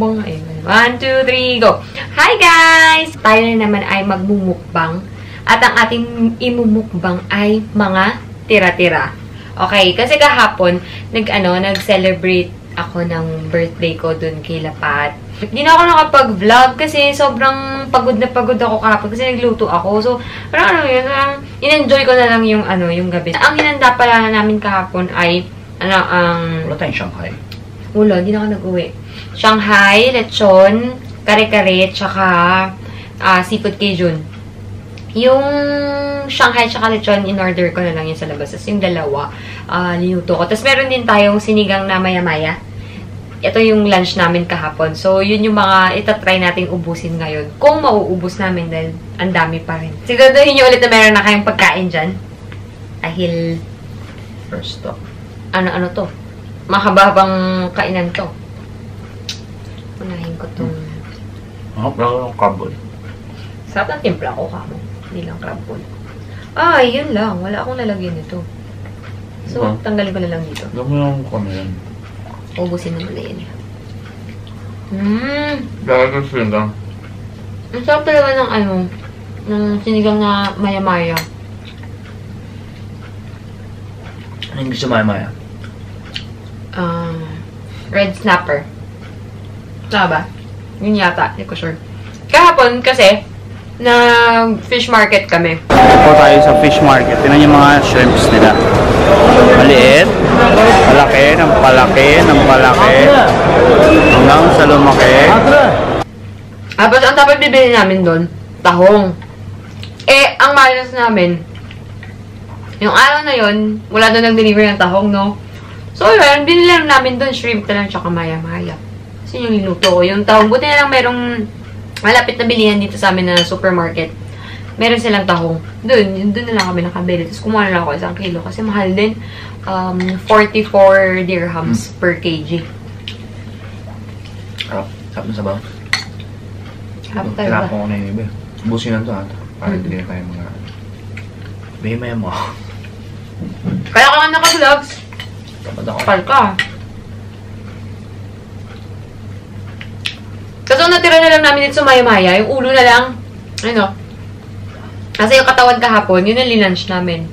magmumukbang nga eh. One, two, three, go! Hi guys! Tayo na naman ay magmumukbang. At ang ating imumukbang ay mga tira-tira. Okay, kasi kahapon, nag, ano, nag-celebrate ako ng birthday ko dun kay Lapat. Hindi na ako nakapag-vlog kasi sobrang pagod na pagod ako kahapon kasi nagluto ako. So, parang ano yun, parang in-enjoy ko na lang yung ano, yung gabi. Ang hinanda pala namin kahapon ay, ano, ang... Wala tayong Shanghai. Wala, hindi na ako nag-uwi. Shanghai, lechon, kare-kare, tsaka ah, seafood Cajun. Yung Shanghai tsaka lechon, in-order ko na lang yun sa labas. Tapos yung dalawa, ah, linuto ko. Tapos meron din tayong sinigang na maya-maya. Ito yung lunch namin kahapon. So, yun yung mga itatry nating ubusin ngayon. Kung mauubos namin dahil ang dami pa rin. Siguraduhin nyo ulit na meron na kayong pagkain dyan. Dahil, First stop. ano-ano to. Mahababang kainan to. Unahin ko tong... Ako, wala akong carbon. Sarap ng timpla ko kamo. Hindi lang crab. Ay, yun lang. Wala akong lalagyan nito. So, Diba? tanggalin ko na lang dito. Alam mo yung kung ano yan. Ubusin na muna yun. Mmm! Dahil yun lang. Ang sarap talaga ng ano, ng sinigang na maya-maya. Ano yung gusto maya-maya? Ah, red snapper. Tama ba? Yun yata. Hindi ko sure. Kahapon kasi, nag-fish market kami. po tayo sa fish market. Tingnan yung mga shrimps nila. Maliit, palaki, ng palaki, ng palaki, hanggang sa lumaki. Tapos, ang dapat bibili namin doon, tahong. Eh, ang malas namin, yung araw na yun, wala doon nag-deliver ng tahong, no? So, yun, binili lang namin doon, shrimp na lang, tsaka maya-maya. Kasi yung linuto ko, yung tahong. Buti na lang merong malapit na bilihan dito sa amin na supermarket. Meron silang tahong. Doon, doon na lang kami nakabili. Tapos kumuha na lang ako isang kilo. Kasi mahal din. Um, 44 dirhams per kg. Sarap. Sarap na sabaw. Sarap talaga. Kailangan ko na yung iba. Busin na to ha. Para Hmm. hindi na tayo mga... Bahay maya mo. Kaya ka nga naka-vlogs. Kapal ka. Kasi natira na lang namin dito sa Maya-Maya, yung ulo na lang, ano, kasi yung katawan kahapon, yun ang linunch namin.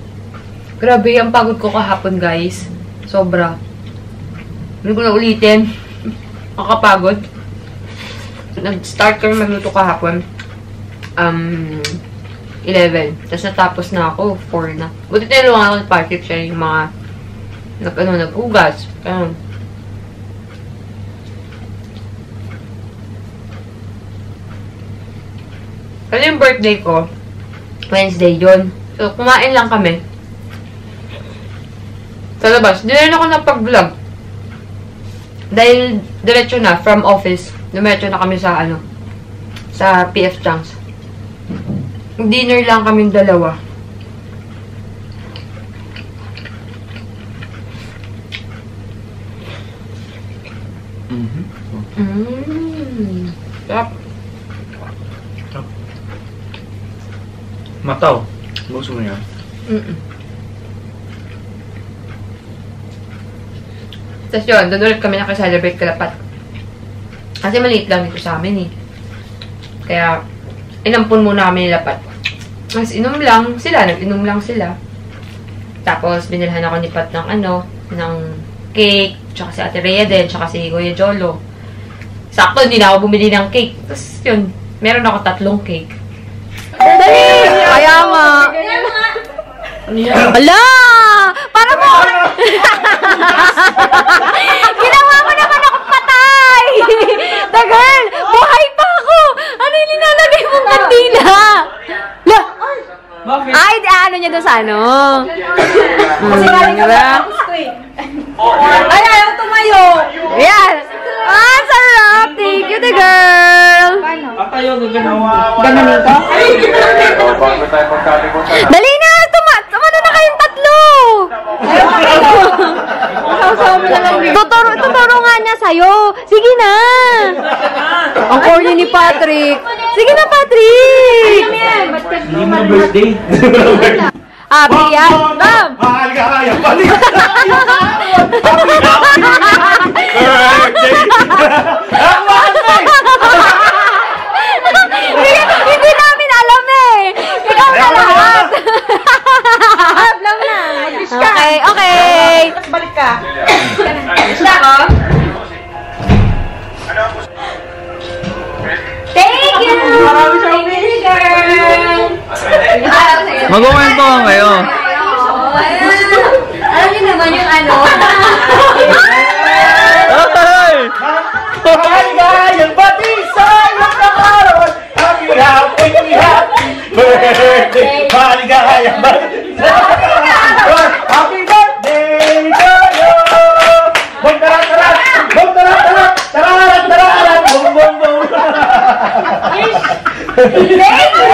Grabe, ang pagod ko kahapon, guys. Sobra. Hindi ko na ulitin. Makapagod. Nag-start kami magluto kahapon. Um, 11. Tapos natapos na ako, 4 na. Buti tinulungan ako ng party siya yung mga nag, ano, nag-ugas. Ano. Kasi yung birthday ko, Wednesday yun. So, kumain lang kami. Sa labas. Di rin ako napag-vlog. Dahil, diretso na, from office. Dumiretso na kami sa, ano, sa PF Chunks. Dinner lang kaming dalawa. Mhm. Mmm. Sarap. Mataw. Gusto mo yan? Mm-mm. Tapos yun, doon ulit kami nakaselebrate kalapat. Kasi maliit lang dito sa amin eh. Kaya, inampun muna kami nilapat. Mas inom lang sila, nag-inom lang sila. Tapos, binilhan ako ni Pat ng ano, ng cake, tsaka si Ate Rhea din, tsaka si Kuya Jolo. Sakto, hindi na ako bumili ng cake. Tapos yun, meron ako tatlong cake. Kaya nga. Ala! Para mo! Ginawa mo naman ako patay! The girl! Buhay pa ako! Ano yung nilalagay mong kandila? La! Ay, di- ano niya doon sa ano? Kasi galing Ay, ayaw tumayo. Ayan! Ah, sarap! Thank you, the girl! Ganun ito? Dali na! Tuma tumano na kayong tatlo! Tuturo, tuturo nga niya sa'yo. Sige na! Ang corny ni Patrick. Sige na, Patrick! Hindi mo birthday. Happy yan! Bam! Mahal ka kaya balik! Happy, Magkukwento ka kayo. Alam niyo naman yung ano. Ay! Maligayang bati sa iyong kaarawan. Happy, happy, happy birthday. Maligayang bati sa iyong kaarawan. Happy birthday to you. Bum, tarat, tarat. Bum, tarat, tarat. Tararat, tararat. Bum, bum, bum. Thank you!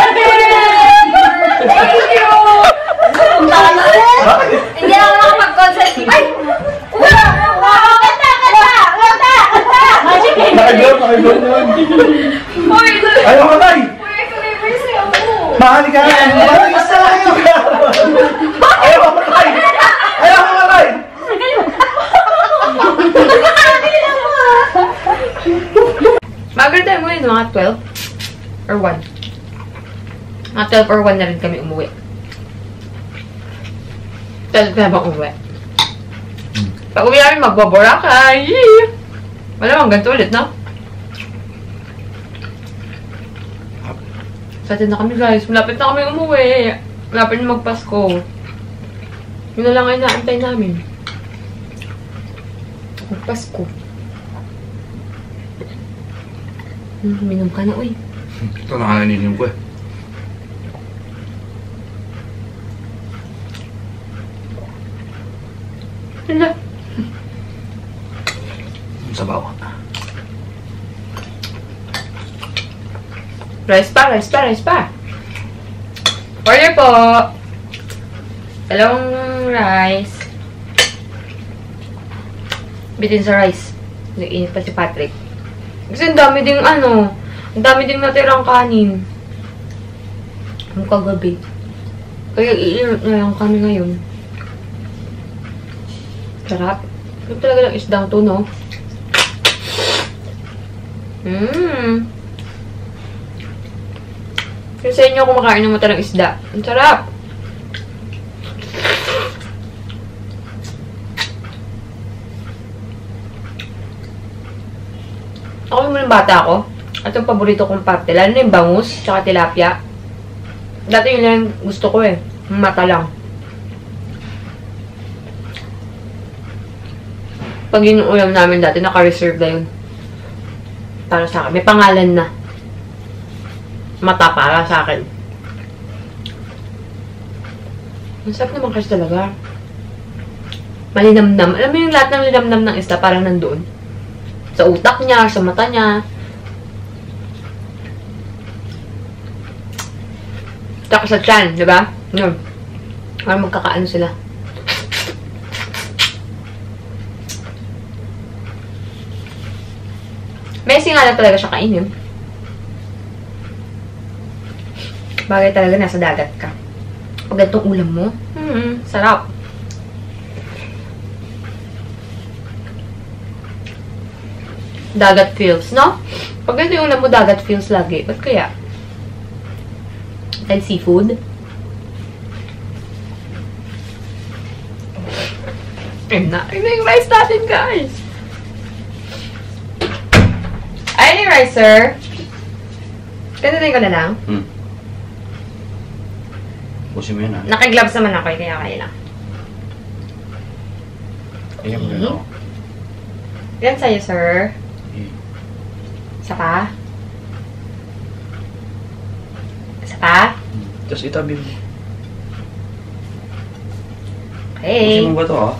Hindi ako makapag-concentrate. Ay! Wala! Wala! Kanta! Kanta! Kanta! Kanta! Nakaglow, nakaglow yun. Ayaw ka tayo. Maligayang bati sa iyong kaarawan. Ayaw ka tayo. Ayaw ka tayo. Umuwi, mga 12 or 1. Mga 12 or 1 na rin kami umuwi. 12 na bang umuwi? Pag uwi namin, magbaboracay! Yee! Malamang ganito ulit, no? Sa atin na kami, guys. Malapit na kami umuwi. Malapit na magpasko. Yun na lang ay naantay namin. Magpasko. Hmm, Minom ka na, uy. Ito nakananinim ko eh. Hala. Sabaw. Rice pa, rice pa, rice pa. Order po. Dalawang rice. Bitin sa rice. Nag-init pa si Patrick. Kasi ang dami ding ano, ang dami ding natirang kanin. Ang kagabi. Kaya iinit na lang kami ngayon. Sarap. Sarap talaga ng isdang to, no? Mmm. Yung sa inyo kumakain ng mata ng isda. Ang sarap. Ako yung bata ako. At yung paborito kong parte. Lalo na yung bangus, tsaka tilapia. Dati yun lang gusto ko eh. Mata lang. Pag yun yung ulam namin dati, naka-reserve na yun. Para sa akin. May pangalan na mata para sa akin. Ang sarap naman kasi talaga. Malinamnam. Alam mo yung lahat ng linamnam ng isda parang nandoon. Sa utak niya, sa mata niya. Tsaka sa chan, di ba? Yun. Parang magkakaano sila. Messy nga lang talaga siya kainin. Bagay talaga nasa dagat ka. Pag ganitong ulam mo, hmm, sarap. Dagat feels, no? Pag ganito yung ulam mo, dagat feels lagi. Ba't kaya? Dahil seafood? Ayun na. Ayun na yung rice natin, guys. Ayun yung rice, sir. Ganito ko na lang. Hmm. Pusin mo yun ah. Nakagloves naman ako, eh, kaya kaya lang. Ayan mo yun oh. Yan sa'yo, sir. Eh. Isa pa? Isa pa? Tapos itabi mo. Okay. Pusin mo ba to ah?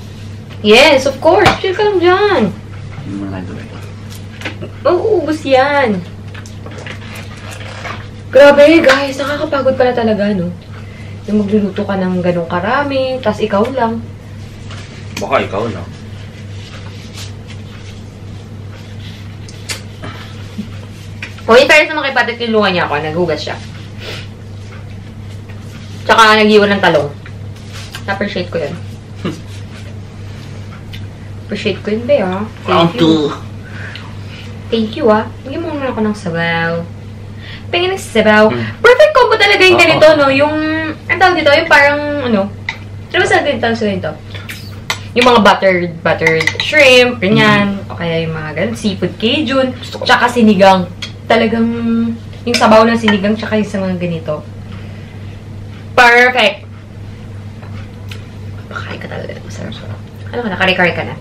Yes, of course. Chill ka lang dyan. Hindi mo na tuloy. Mauubos yan. Grabe, guys. Nakakapagod pala talaga, no? Yung magluluto ka ng ganong karami, tas ikaw lang. Baka ikaw lang. O, in fairness naman kay Patrick, tinulungan niya ako. Naghugas siya. Tsaka nag-iwan ng talong. Na-appreciate ko yun. Appreciate ko yun, be, ah. Thank you. Thank you, ah. Bigyan mo naman ako ng sabaw. Pingin ng sabaw. Mm. Perfect combo talaga yung Oo. ganito, no? Yung, ang tawag dito, yung parang, ano, ano ba sa ganito, sa ganito? Yung mga buttered, buttered shrimp, ganyan. O kaya yung mga ganun, seafood cajun, tsaka sinigang. Talagang, yung sabaw ng sinigang, tsaka yung sa mga ganito. Perfect! Makain ka talaga. Masarap. Ano ka na? Kare-kare ka na?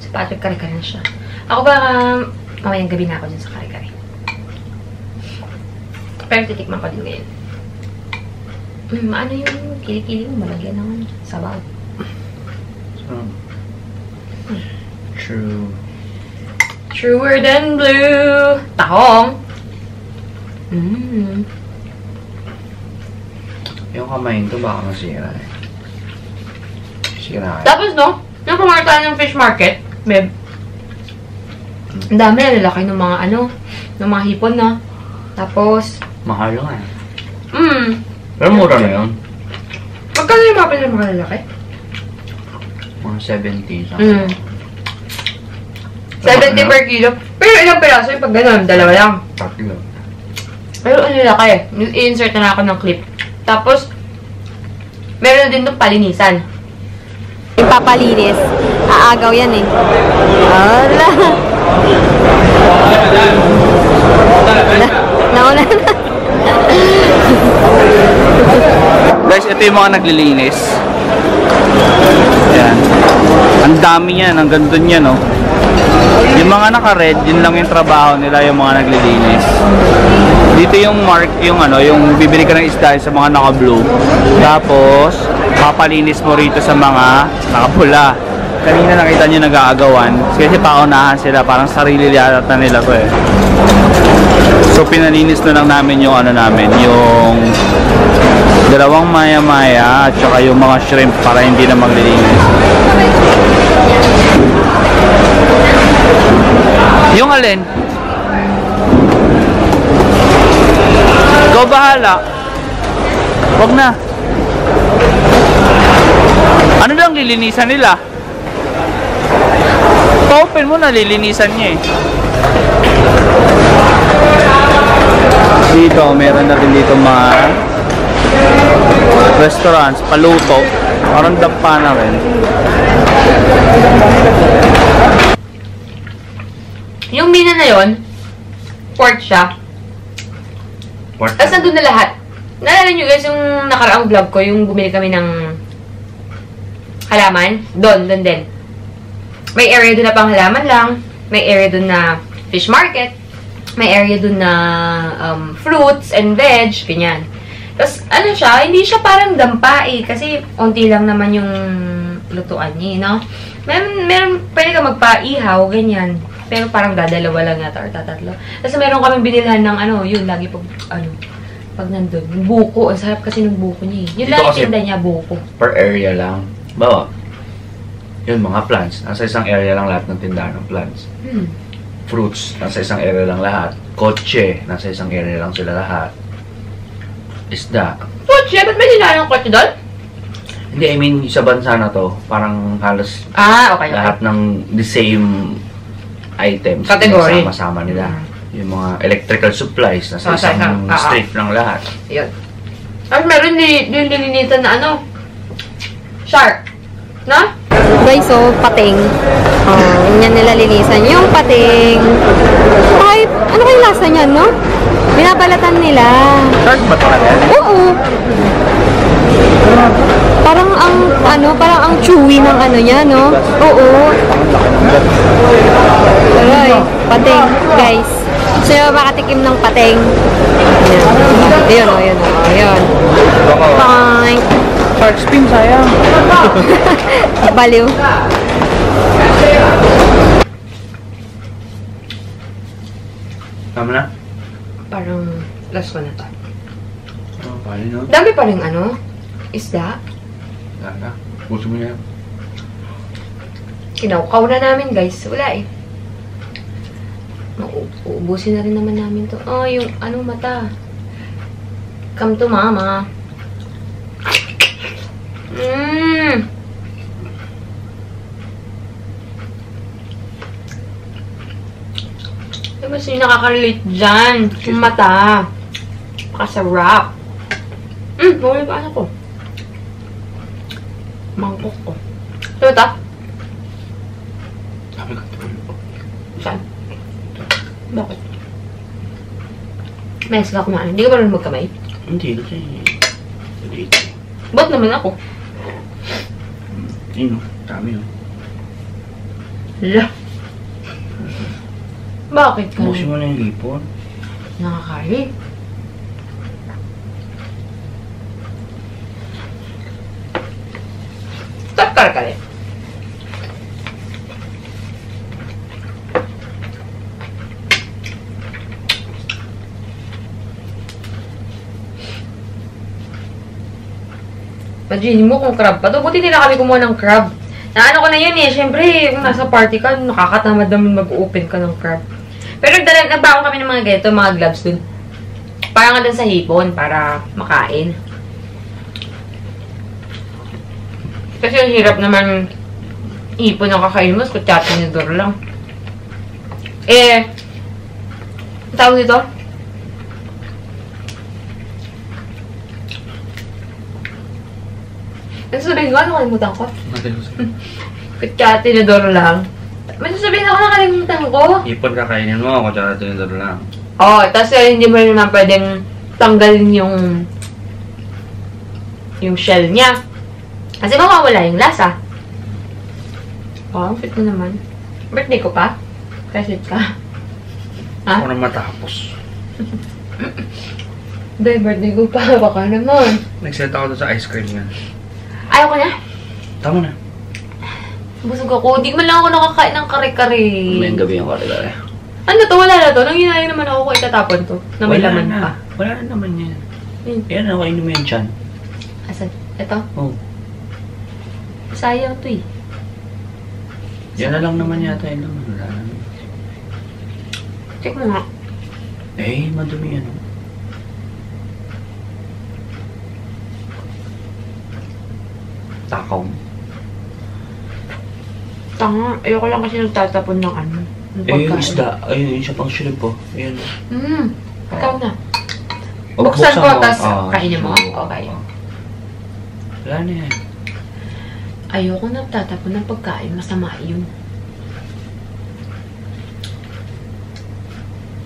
Si Patrick, kare-kare na siya. Ako ba, um, mamayang gabi na ako dun sa kare-kare. Pero titikman ko din ngayon. Hmm, ano yung kilikili mo? Malagyan ng sabaw. True. Truer than blue. Tahong. Mmm. Yung kamay nito baka masira eh. Sira eh. Tapos, no, nung pumarta tayo ng fish market, beb, ang dami na lalaki ng mga ano, ng mga hipon na. Tapos, Mahal nga eh. mm, Pero mura na yun. magkano yung mga lalaki? Mga 70 something. Mm. 70 per kilo. Pero ilang piraso yung pag ganun, dalawa lang. Tatlo. Pero ano laki, i-insert na ako ng clip. Tapos, meron din itong palinisan. Ipapalinis. Aagaw yan eh. Ala. Nauna na. Guys, ito yung mga naglilinis. Yan. Ang dami yan, ang ganda niya, no? Yung mga naka-red, yun lang yung trabaho nila, yung mga naglilinis. Dito yung mark, yung ano, yung bibili ka ng isda sa mga naka-blue. Tapos, papalinis mo rito sa mga nakapula. Kanina nakita nyo nag-aagawan. Kasi paunahan sila, parang sarili yata nila to eh. So, pinalinis na lang namin yung ano namin, yung dalawang maya-maya at saka yung mga shrimp para hindi na maglilinis. Yung alin? Ikaw bahala. Wag na. Ano lang lilinisan nila? Pa-open mo na, lilinisan niya eh. Dito, meron na rin dito mga restaurants, paluto. Parang dampa na rin. Yung mina na yon, pork siya. Tapos nandun na lahat. Naalala nyo guys, yung nakaraang vlog ko, yung bumili kami ng halaman. Doon, doon din. May area doon na pang halaman lang. May area doon na fish market. May area doon na um, fruits and veg, ganyan. Tapos, ano siya, hindi siya parang dampa eh. Kasi, unti lang naman yung lutuan niya, eh, no? Meron, meron, pwede ka magpa-ihaw, ganyan. Pero parang dadalawa lang yata or tatatlo. Tapos meron kaming binilhan ng ano, yun, lagi pag, ano, pag nandun. Yung buko. Ang sarap kasi ng buko niya eh. Yun Dito lang yung kasi- tinda niya, buko. Per area lang. Bawa, yun mga plants. Nasa isang area lang lahat ng tindahan ng plants. Hmm. Fruits, nasa isang area lang lahat. Kotse, nasa isang area lang sila lahat. Isda. Kotse? Ba't may dinala ng kotse doon? Hindi, I mean, sa bansa na to, parang halos Ah, okay. okay. lahat ng the same items. Category. Sama-sama nila. Yung mga electrical supplies, nasa Nasa isang isang- ah, ah. street lang lahat. Yun. At meron din din nilinitan na ano, shark. Na? Guys, so, pating. Oh, yan nila linisan. Yung pating. Ay, ano kayong lasa niyan, no? Binabalatan nila. Shark ba talaga? Oo. Parang ang, ano, parang ang chewy ng ano niya, no? Oo. Aray, pating, guys. Gusto nyo makatikim ng pating? Yan. Ayun, oh, ayun, oh, ayun. Bye. Shark spin, sayang. Baliw. Tama na? Parang last one na to. Oh, pali no? Dami pa rin ano, isda. Tara, gusto mo yan. Kinaukaw na namin guys. Wala eh. Uubusin na rin naman namin to. Oh, yung ano mata. Come to mama. Mmm. Diba sino nakaka-relate dyan? Yung mata. Pakasarap. Hmm, bawal ba ano ko? Mangkok ko. Ito ta? Sabi tuloy po. Saan? Bakit? Mes ka kumain. Hindi ka rin magkamay? Hindi, kasi. Ba't naman ako? Yun o, dami o. Hala. Bakit ka? Busin mo na yung lipon. Nakakain. Rin. Imagine mo kung crab pa to. Buti nila kami kumuha ng crab. Naano ko na yun eh. Siyempre, kung nasa party ka, nakakatamad naman mag-open ka ng crab. Pero nagdala, nagbaon kami ng mga ganito, mga gloves dun. Para nga sa hipon, para makain. Kasi ang hirap naman hipon ang kakain mo, kutsati ni Dor lang. Eh, ang tawag dito? Ano sabihin ko? Ano kalimutan ko? Kutsati ni Dor lang. May sasabihin ako nakalimutan ko. Ipon kakainin mo, ako tsaka tinidor lang. Oo, oh, tapos eh, hindi mo rin naman pwedeng tanggalin yung yung shell niya. Kasi mawawala yung lasa. Oh, ang fit mo naman. Birthday ko pa? Kasi ka. Ha? Ako na matapos. Day, birthday ko pa. Baka naman. Nag-set ako doon sa ice cream yan. Ayaw ko na. Tama na. Busog ako. Di man lang ako nakakain ng kare-kare. May gabi yung kare-kare. Ano to? Wala na to. Nang hinayang naman ako ko itatapon to. Na may Wala laman na. pa. Wala na naman yan. Hmm. Yan, nakainin mo yan dyan. Asan? Ito? Oh. Sayang to eh. Yan na lang naman yata yung laman. Wala na. Check mo nga. Eh, madumi yan. oh. Takaw. Tanga, ayoko lang kasi nagtatapon ng ano. ng Eh, yung pagkain. isda. Ayun, yung isa pang shrimp po. Ayun. Hmm, ikaw na. Oh, Buksan ko, tas Ah, kainin mo? Okay. Wala na yan. Ayoko nagtatapon ng pagkain, masama yun.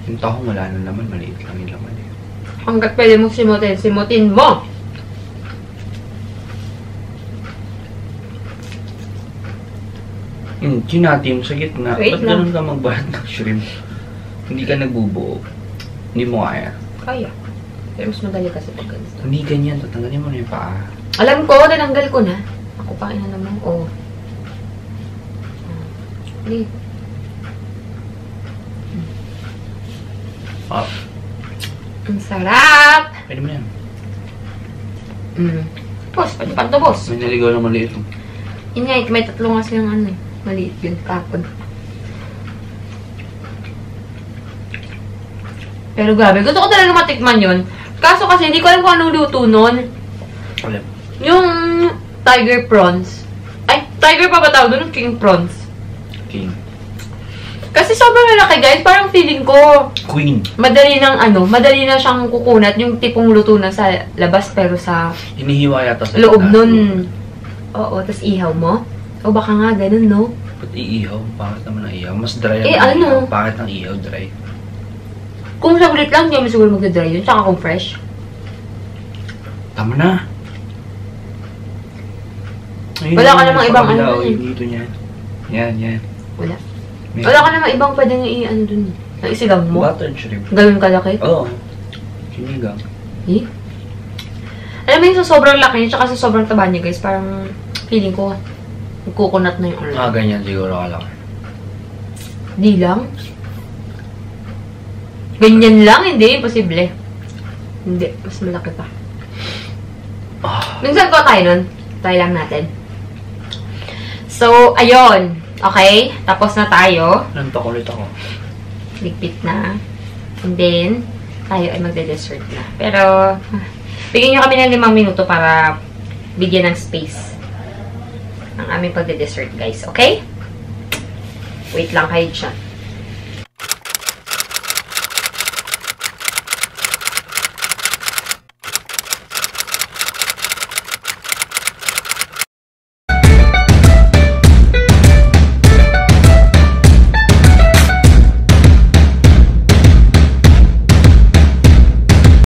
Yung tahong wala na naman. Maliit lang yung laman eh. Hanggat pwede mo simutin, simutin mo! Yung chinati mo sa gitna. Wait Ba't lang. ganun ka magbahat ng shrimp? Hindi ka nagbubuo. Hindi mo kaya. Kaya. Pero mas madali kasi pag ganito. Hindi ganyan. Tatanggalin mo na yung paa. Alam ko, tinanggal ko na. Ako pa ina naman. Oh. Hindi. Ah, Ang sarap! pwede mo na yan. Mm. Boss, pwede pa ito, boss. May naligaw na maliit. oh. Yun nga, eh, may tatlo nga silang ano eh. Maliit yun, kapon. Pero grabe, gusto ko talaga matikman yun. Kaso kasi hindi ko alam kung anong luto nun. Alam. Yung tiger prawns. Ay, tiger pa ba tawag doon? King prawns. King. Kasi sobrang lalaki guys, parang feeling ko Queen. madali nang ano, madali na siyang kukunat yung tipong luto na sa labas pero sa Hinihiwa yata sa loob gitna. nun. Oo, tas ihaw mo. O baka nga ganun, no? Ba't iihaw? Bakit naman ang ihaw? Mas dry Eh, ang ano? ihaw. Bakit ang ihaw dry? Kung saglit lang, hindi mo siguro magdadry yun. Tsaka kung fresh. Tama na. Ayun Wala ka namang ibang ano oh, dun eh. yung Dito niyan. Yan, yan. Wala. May- Wala ka namang ibang pwedeng i-ano dun. eh. Na isigang mo. Buttered shrimp. Ganun kalaki. Oo. Sinigang. Eh? Alam mo yung sa sobrang laki niya, tsaka sa sobrang taba niya, guys, parang feeling ko, nagkukunat na yung ulo. Ah, ganyan siguro ka lang. Di lang. Ganyan lang, hindi. Imposible. Hindi. Mas malaki pa. Ah, Minsan ko tayo nun. Try lang natin. So, ayun. Okay? Tapos na tayo. nantok ulit ako. Ligpit na. And then, tayo ay magde-dessert na. Pero, bigyan nyo kami ng limang minuto para bigyan ng space ang aming pagde-dessert, guys. Okay? Wait lang kayo dyan.